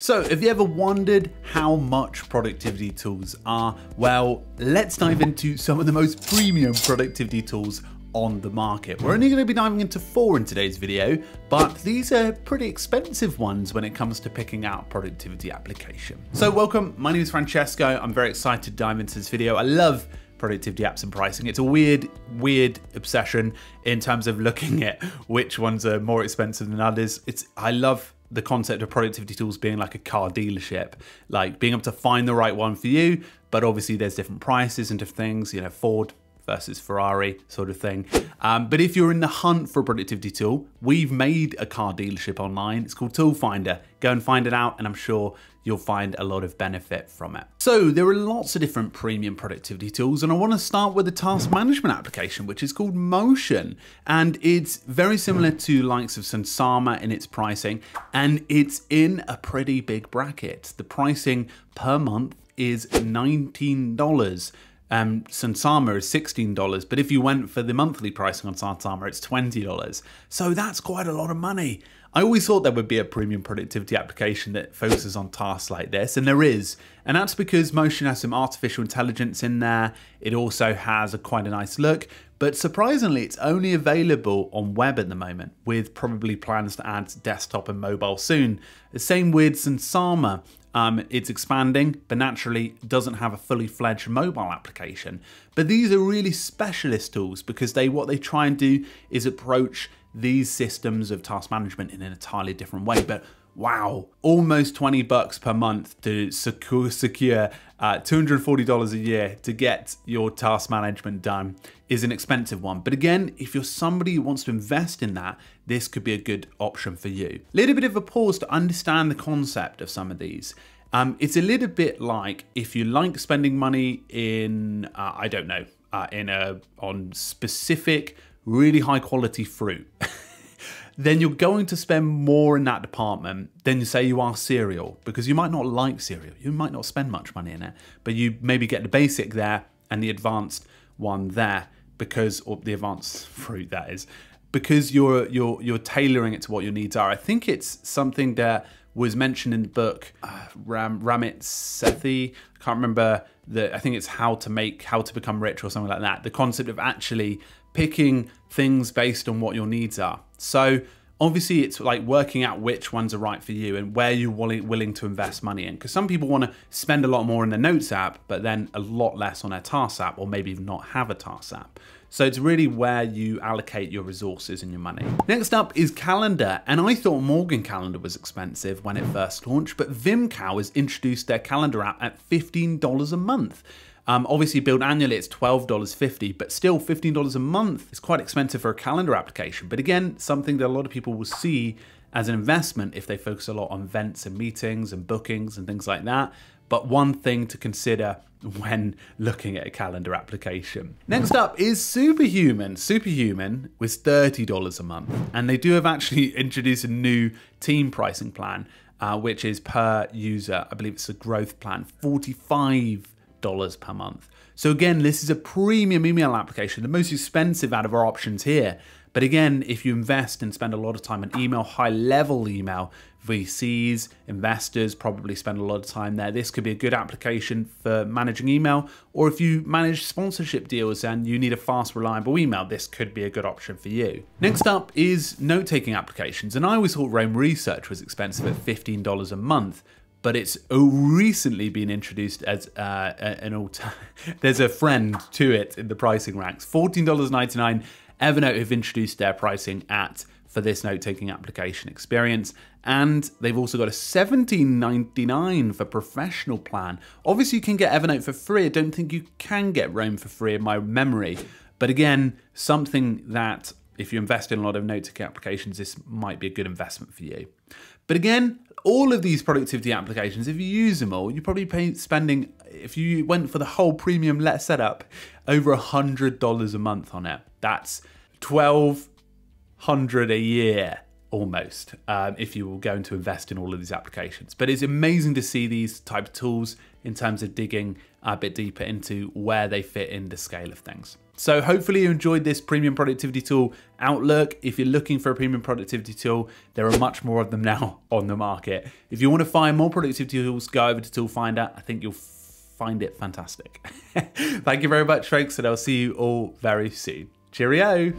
So, have you ever wondered how much productivity tools are? Well, let's dive into some of the most premium productivity tools on the market. We're only going to be diving into four in today's video, but these are pretty expensive ones when it comes to picking out productivity application. So welcome, my name is Francesco. I'm very excited to dive into this video. I love productivity apps and pricing. It's a weird, weird obsession in terms of looking at which ones are more expensive than others. It's I love the concept of productivity tools being like a car dealership, like being able to find the right one for you. But obviously, there's different prices and different things. You know, Ford versus Ferrari sort of thing. Um, but if you're in the hunt for a productivity tool, we've made a car dealership online. It's called Tool Finder. Go and find it out, and I'm sure you'll find a lot of benefit from it. So there are lots of different premium productivity tools, and I want to start with the task management application, which is called Motion. And it's very similar to likes of Sunsama in its pricing, and it's in a pretty big bracket. The pricing per month is $19. Um, Sunsama is $16, but if you went for the monthly pricing on Sunsama, it's $20. So that's quite a lot of money. I always thought there would be a premium productivity application that focuses on tasks like this, and there is. And that's because Motion has some artificial intelligence in there. It also has a quite a nice look, but surprisingly, it's only available on web at the moment, with probably plans to add desktop and mobile soon. The same with Sunsama. Um, it's expanding, but naturally doesn't have a fully fledged mobile application. But these are really specialist tools because they what they try and do is approach these systems of task management in an entirely different way. But wow, almost 20 bucks per month to secure, secure uh, $240 a year to get your task management done is an expensive one. But again, if you're somebody who wants to invest in that, this could be a good option for you. Little bit of a pause to understand the concept of some of these. Um, it's a little bit like if you like spending money in, uh, I don't know, uh, in a on specific really high quality fruit, then you're going to spend more in that department than you say you are cereal because you might not like cereal. You might not spend much money in it, but you maybe get the basic there and the advanced one there because or the advanced fruit that is because you're you're you're tailoring it to what your needs are. I think it's something that was mentioned in the book uh, Ram Ramit Sethi. I can't remember the. I think it's how to make how to become rich or something like that. The concept of actually picking things based on what your needs are. So obviously it's like working out which ones are right for you and where you're willing to invest money in because some people want to spend a lot more in their notes app but then a lot less on their tasks app or maybe even not have a tasks app so it's really where you allocate your resources and your money. Next up is Calendar, and I thought Morgen Calendar was expensive when it first launched, but Vimcal has introduced their calendar app at $15 a month. Um, obviously, billed annually, it's $12.50, but still $15 a month is quite expensive for a calendar application. But again, something that a lot of people will see as an investment if they focus a lot on events and meetings and bookings and things like that. But one thing to consider when looking at a calendar application. Next up is Superhuman. Superhuman was $30 a month, and they do have actually introduced a new team pricing plan, uh, which is per user. I believe it's a growth plan, 45 dollars per month. So again, this is a premium email application, the most expensive out of our options here. But again, if you invest and spend a lot of time on email, high level email, VCs, investors probably spend a lot of time there. This could be a good application for managing email. Or if you manage sponsorship deals and you need a fast, reliable email, this could be a good option for you. Next up is note taking applications. And I always thought Roam Research was expensive at $15 a month but it's recently been introduced as uh, an alter. There's a friend to it in the pricing ranks. $14.99. Evernote have introduced their pricing at for this note-taking application experience, and they've also got a $17.99 for professional plan. Obviously, you can get Evernote for free. I don't think you can get Roam for free in my memory, but again, something that if you invest in a lot of note-taking applications, this might be a good investment for you. But again, all of these productivity applications, if you use them all, you're probably pay, spending, if you went for the whole premium let setup, over a $100 a month on it. That's 1200 a year almost um, if you were going to invest in all of these applications. But it's amazing to see these type of tools in terms of digging a bit deeper into where they fit in the scale of things. So hopefully you enjoyed this premium productivity tool Outlook. If you're looking for a premium productivity tool, there are much more of them now on the market. If you want to find more productivity tools, go over to Tool Finder. I think you'll find it fantastic. Thank you very much, folks, and I'll see you all very soon. Cheerio.